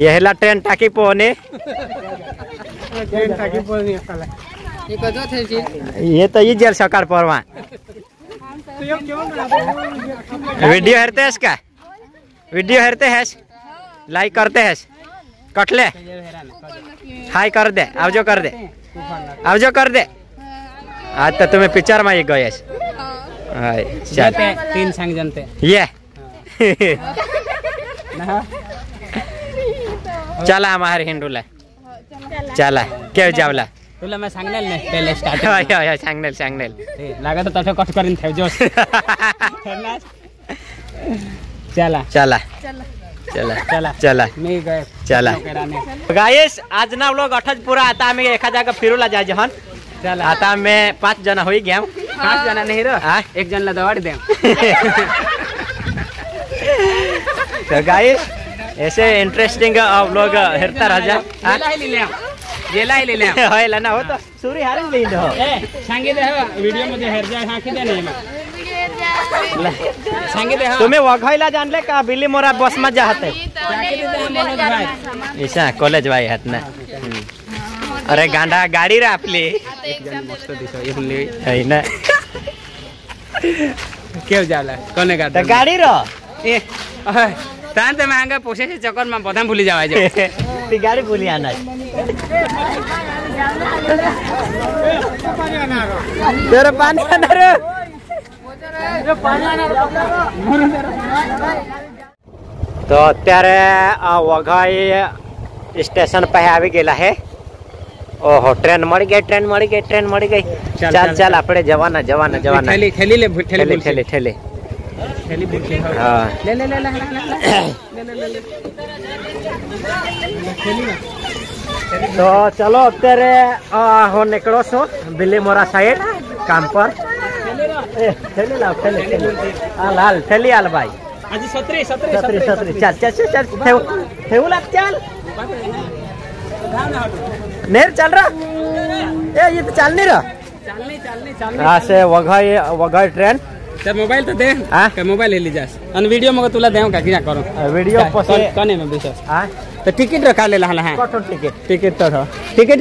ये हेला ट्रेन टाकी पोने ये कदो थे जी ये तो ये जेल सकार परवा वीडियो हेरते हैं इसका? वीडियो हेरते हैं लाइक करते हैं कटले? हाय कर दे अब जो कर दे। अब जो कर दे। आज तो तुम्हें पिक्चर में ये गए तीन संग जानते। ये। चला हमारे हिंडूला चला। क्यों जावला। तुला मैं सांगनेल ने पहले स्टार्ट हय हय सांगनेल सांगनेल। लागा तो कट करिन थे जोश। चला। चला। चला। चला। चला। मी गए। चला. गाइस आज ना लोग अठज पूरा आता में एका जगह फिरूला जाय जहन। चला। आता में पाँच जना होई गया पाँच जना नहीं रो हाँ? एक जन ला दवाड़ दे। तो गाइस ऐसे इंटरेस्टिंग आप लोग हेरता रह जा हाँ? जेला ही ले ले ले ले होय ला हो तो सूरी ले हो ए सांगे दे वीडियो हेर जाय हाकी दे नहीं सांगे दे हो। तुम्हें वघैला जानले का बिल्ली मोरा बस में जाते दे दे ऐसा कॉलेज भाई हात ना हम्म. अरे गांडा गाडी रे आपली। मस्त दिसो ये ले है ना? केव जाला? कोने का तो गाडी र। ए તાન તમે હાંગા પોસે છે ચકરમાં બધા ભૂલી જવા જો ગાડી ભૂલી આના તેરે પાણી આનાર? તો અત્યારે આ વઘાઈ સ્ટેશન પાસે આવી ગયેલા હે. ઓહો ટ્રેન મળી ગઈ ટ્રેન મળી ગઈ ટ્રેન મળી ગઈ. ચાલ ચાલ આપણે જવાના જવાના જવાના. ઠેલી ઠેલી ઠેલી ઠેલી ઠેલી. हाँ। ले ले ले ले तो चलो અત્યારે હો નીકળો છો બિલે મોરા સાઈડ કામ પર એ થેલી લાવ થેલી नेर चल रहा। ए ये तो चल नहीं रहा। चलने चलने चलने हाँ, से वघाई वघाई ट्रेन। तर मोबाईल तर दे हा? का मोबाईल हे जास आणि व्हिडिओ मग तुला देऊ का किया करो वीडियो काय? पसे- कोण- कोण आहे मग विश्वास आ तर तिकीट काढले लहान लहान कटो टिकट तिकीट तर हो.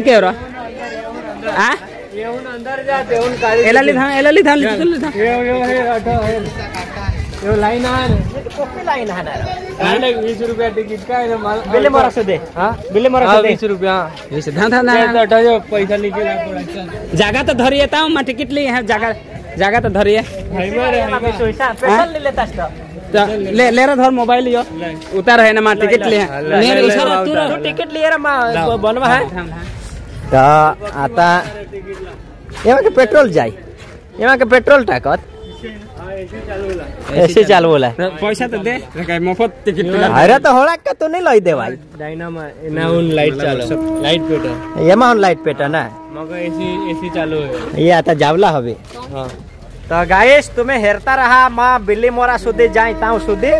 के रो आ येऊन अंदर जा येऊन काढे एला ली धान एला ली धान लिधा लिधा येऊ येऊ हे ऑटो हे येऊ लाईन आहे लाइन आ हाणार नाही वीस रुपया तिकीट काय ना, मला- बिले मला असू दे हा? बिले मला हा, दे वीस रुपया हे से धा धा ना त्याचा ऑटो जो पैसा निघेला जागा तर धरी येता मग तिकीट ली ह्या जगह तो धरिए ले ले रहा धर मोबाइल यो उतर है ना माँ टिकट लिए नहीं इशारा तू ना टिकट लिए रे माँ बनवा है तो आता एमा के पेट्रोल जाए एमा के पेट्रोल टाकत ऐसे चाल बोला पैसा तो दे मुफ़्त टिकट अरे तो होड़ा का तो नहीं लई दे भाई। डायनामा ना उन लाइट चालू। लाइट पेटा ये मा लाइट लाइट पेटा ना? मगर एसी एसी चालू है। ये आता जावला हवे। हाँ। तो गाइस तुम्हें हेरता रहा माँ बिल्ली मोरा सुदी जाई ताऊ सुदी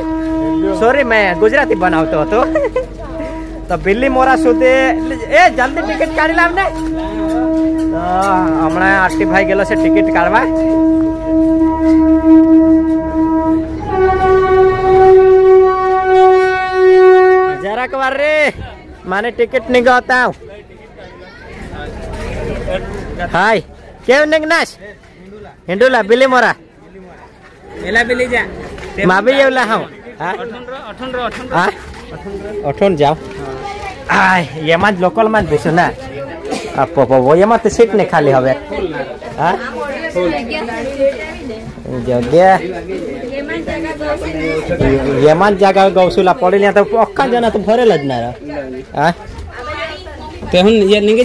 सॉरी मैं गुजराती बनावतो तो। तो बिल्ली मोरा सुदी ए जल्दी टिकट काढी लाव ने। तो हमरा आरती भाई गेलो से टिकट काढवा। करा कबार रे माने टिकट नहीं गाता हूँ हाय क्या निकनाश हिंडूला बिली मोरा एला बिली जा माबी ये ला हम अठन रो अठन रो अठन जाओ आय ये माज लोकल माज बेसो ना आप पपो ये माते सीट ने खाली हवे हां जाओ दे येमान जागा गौसूला पढ़े तो पक्का जाना तो भरे लजना रहा। तो हम ये नहीं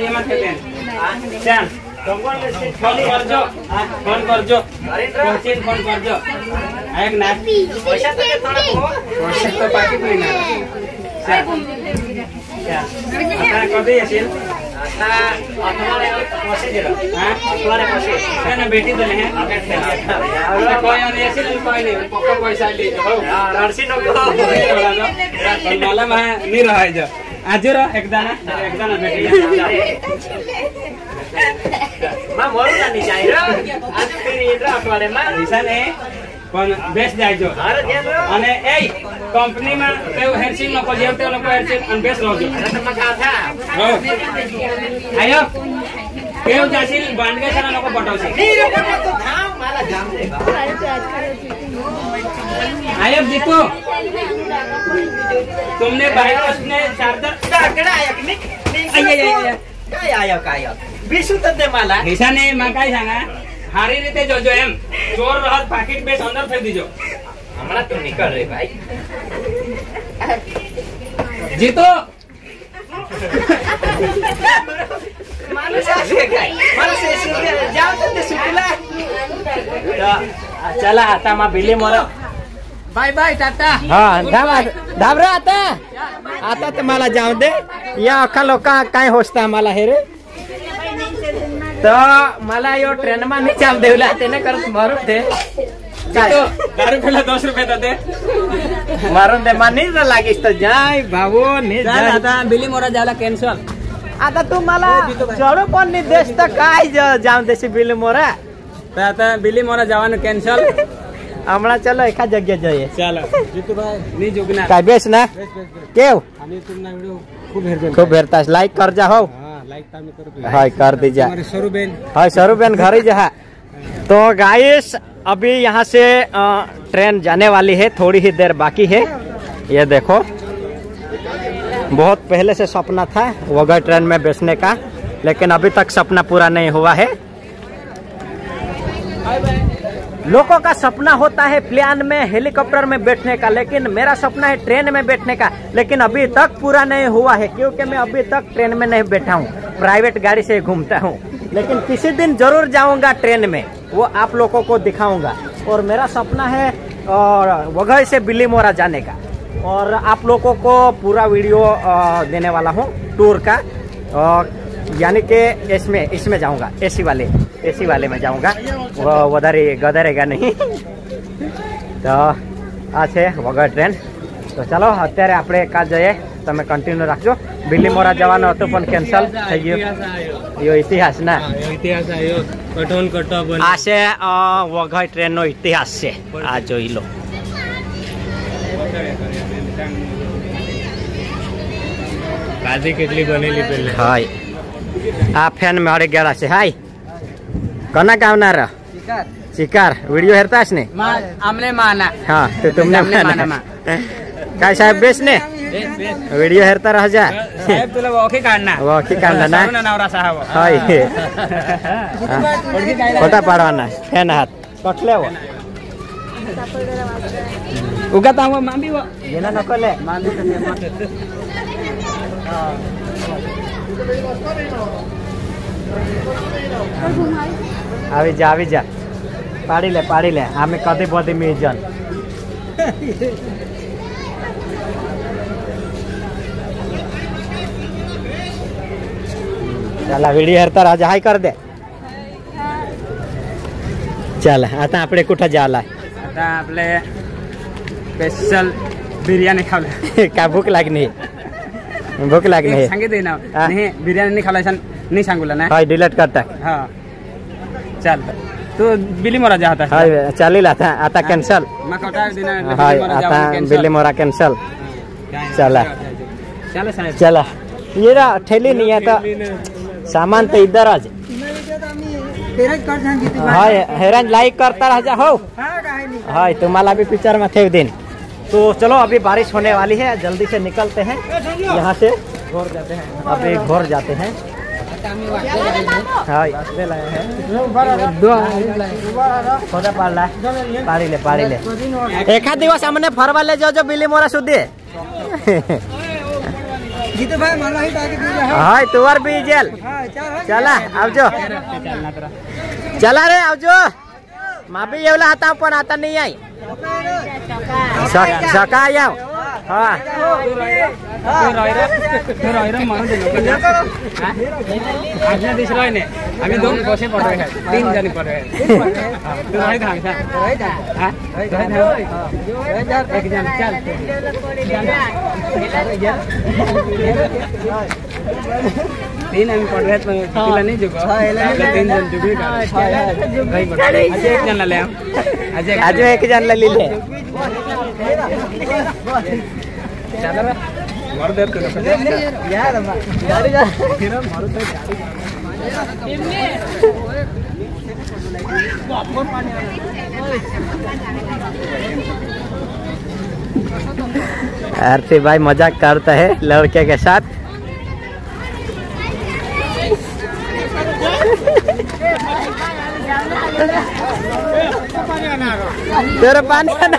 ये मत चल फ़ोन कर जो फ़ोन कर जो। फ़ोन कर जो। एक ना। पैसा तो के थोड़ा पैसा तो ना। कर दे अपना बेटी तो नहीं है पैसा ले मालूम है नहीं रहा है जो आज रह एक दाना एक दाना बेटी मैं मोरू ना नहीं चाहिए आज फिर ये रहा अपने मैं निशान है પણ બેસ જાયજો અને એ કંપનીમાં કેવું હેરસીલ नको જેવ તે લોકો હેરસીલ અને બેસ રોજો હો. આયો કેવું જાશીલ બાંડગે સારા લોકો પટાવશે आयो जीतो तुमने बायपास ने चार्जर હિસાને માં કાઈ सांगा હારી રીતે જોજો એમ ચોર રહત પાકીટ બેસ અંદર ફેંક દીજો હમણાં તું નીકળ રે ભાઈ જીતો માણસ આવે કાંઈ. માણસ એ સુકે- જાઓ તો તે સુકેલા. चला आता मग बिल्ली मोर बाय बाय टाटा हा धाबा धाबरा आता आता तर मला जाऊ दे या अख्खा लोक काय होसतं आम्हाला हे रे तर मला यो ट्रेन मा नाही चाल देवला त्याने करत मारून दे काय जीतो दारू पेला दस रुपये देते मारून दे मा नाही जा लागीस तर जाय भाऊ नाही चल जाय. आता बिली मोरा जायला कॅन्सल आता तू मला चढू पण नाही देस तर काय ज- जाऊन देशी बिल्ली मोरा तर आता बिली मोरा જવાનું કેન્સલ હમણાં ચાલો એકા જગ્યા જઈએ ચાલો જીતુભાઈ ની જોગના काय बेस ना केव आणि तुमना व्हिडिओ खूप हेरतो खूप भेटतास लाईक कर जा हो कर दीजा हमारे स्वरूपेन हाँ स्वरूपन घर ही जहाँ तो गाइस अभी यहाँ से ट्रेन जाने वाली है थोड़ी ही देर बाकी है। ये देखो। बहुत पहले से सपना था वगैरह ट्रेन में बैठने का लेकिन अभी तक सपना पूरा नहीं हुआ है। लोगों का सपना होता है प्लेन में, हेलीकॉप्टर में बैठने का, लेकिन मेरा सपना है ट्रेन में बैठने का। लेकिन अभी तक पूरा नहीं हुआ है, क्योंकि मैं अभी तक ट्रेन में नहीं बैठा हूँ। प्राइवेट गाड़ी से घूमता हूँ। लेकिन किसी दिन ज़रूर जाऊँगा ट्रेन में। वो आप लोगों को दिखाऊँगा। और मेरा सपना है, और वगैरह से बिल्ली मोरा जाने का। और आप लोगों को पूरा वीडियो देने वाला हूँ, टूर का। और यानी कि इसमें इसमें जाऊँगा, एसी वाले। एसी वाले में जाऊंगा वो વધારે ગધરેગા નહીં તો આ છે વગર ટ્રેન તો ચાલો અત્યારે આપણે એકાદ જઈએ તમે કન્ટિન્યુ રાખજો બિલ્લી મોરા જવાનો હતો પણ કેન્સલ થઈ ગયો એવો ઇતિહાસ ના ઇતિહાસ આવ્યો કઠોન કટો પણ આ છે અ, વઘઈ ટ્રેનનો ઇતિહાસ છે આ જોઈ લો ગાદી કેટલી બનેલી પેલે હાય આ ફેન મારી ગયા છે હાય कोना रहा शिकार. शिकार. व्हिडिओ हेरतास ने आमने माना. हा तो तुमने माना. काय साहेब बेस ने? वीडियो हेरता राजा. साहेब तुला वाकी काढणार. वाकी काढणार ना? नवरा साहब. हाय. खोटा पाडवाना. फॅन आहात पटले व. उगा तांग मांबी व. येला नकोले मांबी तर हाँ. આવી જા આવી જા પાડી લે પાડી લે આમે કદી બધી મી જન ચાલ व्हिडिओ हेरता राजा हाय कर दे चल आता આપણે कुठं जाला आता आपले स्पेशल बिर्याणी खावलं का भूक लागली भूक लागली सांगितले ना हा. नाही बिर्याणी नाही खावला नाही सांगूला ना हाय डिलीट करता हा चाल। तू बिली मोरा जा होता हाय चालेल आता आता कॅन्सल मग कटा दिना हाय आता बिल्ली मोरा कॅन्सल चला. चला चला ये ना ठेली नाही आता सामान तर इधरच हाय हैरान लाइक करता रह जा हो। हाय तुम्हाला भी पिक्चर में ठेव देन। तो चलो अभी बारिश होने वाली है जल्दी से निकलते हैं। यहाँ से घोर जाते हैं। अभी घोर जाते हैं। पारिले दिवस आमने फरवाले जो बिली मोरा सुदी जीतू भाई हाय. तुवर भी जेल. चला आवजो. चला रे आवजो. माबी येवला हाता पण आता नाही आई सका येव. हा. आजच्या दिवस राय नाही आम्ही दोन कसे पडवे आहेत तीन जणी पडवे तू राय सांग एक जण चाल। तीन आम्ही पडव्यात तिला नाही जुगो। तीन जण जुगली आज एक जण आले आज एक लिहिले आरती भाई मज़ाक करता है लड़के के साथ। तेरे पानी आना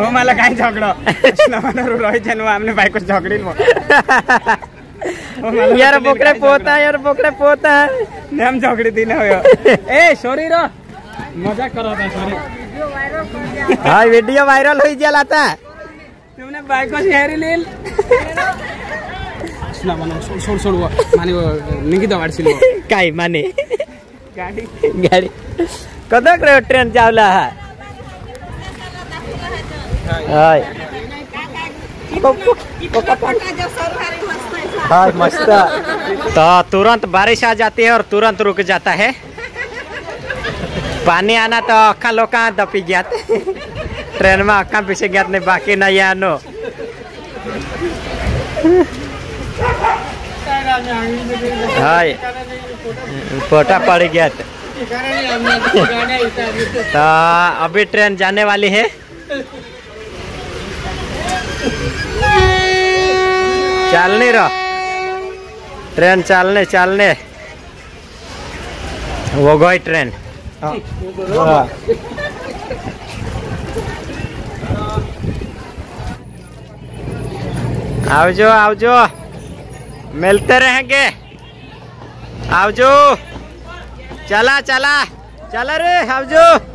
हो मला काय झगडं? रोहित जन्म आमने बायको झगडील मग हो, मला यार बोकरे पोता यार बोकरे पोता झगडं. नेम झगडी दिन हो ए सॉरी रो. मज़ाक करो होता सॉरी हाँ वीडियो वायरल हो जाला था तुमने बायको से हेरी लील सुना सोड सोड वो माने वो निकिता वाडशील वो काय माने? गाडी. गाडी. कदक रे ट्रेन चावला हा? हाय हाय मस्त तो तुरंत बारिश आ जाती है और तुरंत रुक जाता है। पानी आना तो अक्का लोग दपी गया ट्रेन में अक्का पीछे गया नहीं बाकी नहीं आनो हाय पोटा पड़ गया तो अभी ट्रेन जाने वाली है। चलने रहो। ट्रेन चलने चलने। वो गई ट्रेन। हाँ। आवजो आवजो। मिलते रहेंगे। आवजो। चला चला। चला रे आवजो।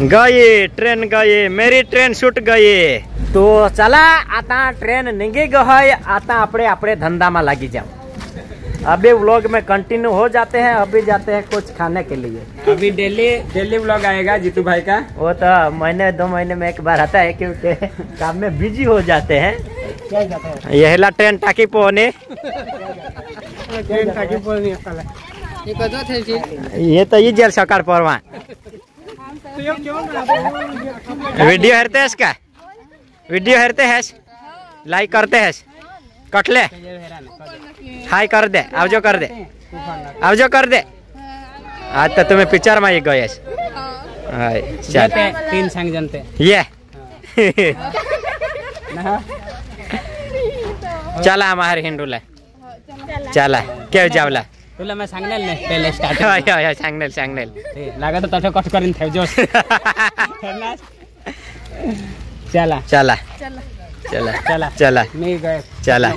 गई ट्रेन गई मेरी ट्रेन छूट गई तो चला आता ट्रेन निघी गई आता अपने अपने धंधा में लगी जाओ। अभी व्लॉग में कंटिन्यू हो जाते हैं अभी जाते हैं कुछ खाने के लिए। अभी डेली डेली ब्लॉग आएगा जीतू भाई का। वो तो महीने दो महीने में एक बार आता है क्योंकि काम में बिज़ी हो जाते हैं। यहला ट्रेन टाकी पोने। ये तो ये जेल सकार परवा वीडियो हेरते हैं इसका वीडियो हेरते हैं लाइक करते हैं। कटले हाय कर दे। अब जो कर दे। अब जो कर दे। आज तो तुम्हें पिक्चर में गए तीन संग जनते ये। चला हमारे हिंदूला चला। केव जावला? तुला मैं सांगणार नाही पहिले स्टार्ट होय, होय, होय, सांगनेल सांगनेल। लागत तसं कट करीन ठेव जोश। चला। चला। चला। चला। चला। मी चला.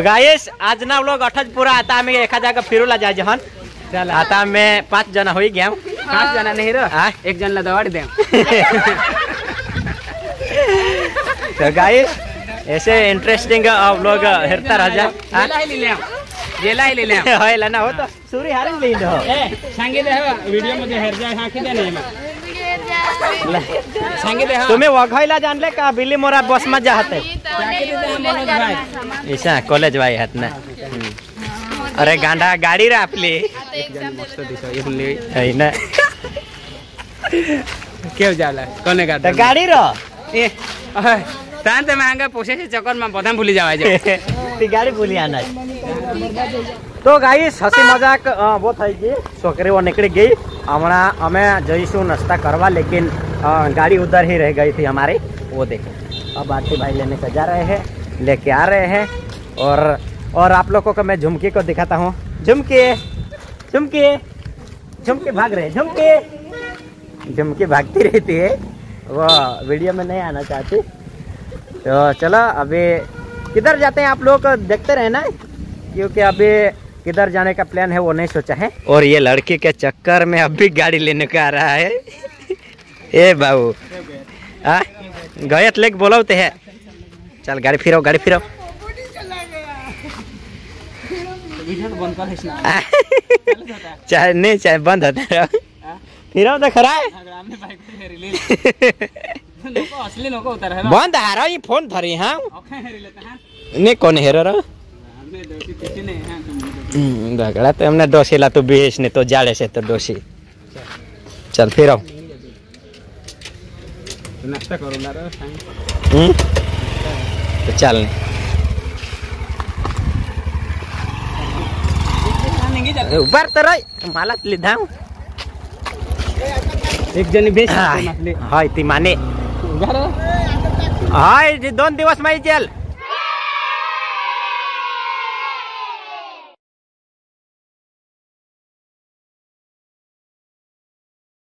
गायस आज ना लोग अठच पुरा आता आम्ही एका जागा फिरूला जाय जहन। चला। आता आम्ही पाच जण होई गया पाच जण नाही रो। हा? एक जणला दवाड दे। तो गाइस ऐसे इंटरेस्टिंग लोग हेरता रह जा गेला लिहिल्या गेला लिहिल्या होय ना हो तो। सुरी हारे लिहिलं हो। ए सांगितले व्हिडिओ मध्ये हेरजा हाकी दे नाही मग सांगितले हा तुम्ही वघायला जाणले का बिल्ली मोरा बस में जाते भाई। ईशा कॉलेज वाई आहेत ना. अरे गांडा गाडी रे आपली मस्त दिसो इथली है ना? केव जाला तान ते महँगा पोसे से चक्कर में बदाम भूली जावा जे। गाड़ी भूली आना। तो गाइस, हसी मज़ाक वो थई થઈ सोकरे वो નીકળી गई। हमरा हमें जईसु नाश्ता करवा, लेकिन गाड़ी उधर ही रह गई थी हमारी। वो देखो। अब आरती भाई लेने को जा रहे हैं, लेके आ रहे हैं, और और आप लोगों को मैं झुमके को दिखाता हूँ। झुमके झुमके झुमके भाग रहे, झुमके। झुमके भागती रहती है। वो वीडियो में नहीं आना चाहती। तो चलो अभी किधर जाते हैं आप लोग? देखते रहे ना क्योंकि अभी किधर जाने का प्लान है वो नहीं सोचा है। और ये लड़की के चक्कर में अभी गाड़ी लेने का आ रहा है। ए बाबू। गयत लेक बोलते है। चल गाड़ी फिरो गाड़ी फिरो चाहे नहीं चाहे बंद होता फिरो तो खरा है। असली नको उतर है बंद आ ये फ़ोन धरी हाँ। हेरी नहीं कौन हेरो है तुम झगड़ा तो हमने डोसीला तो बेच नहीं तो जाड़े से तो डोसी चल फिर आओ। नाश्ता करो ना रे हम्म? तो चल। नहीं चल ऊपर तो रही। माला लिधा एक जणी बेच हाय ती माने। दोन दिवस माही चल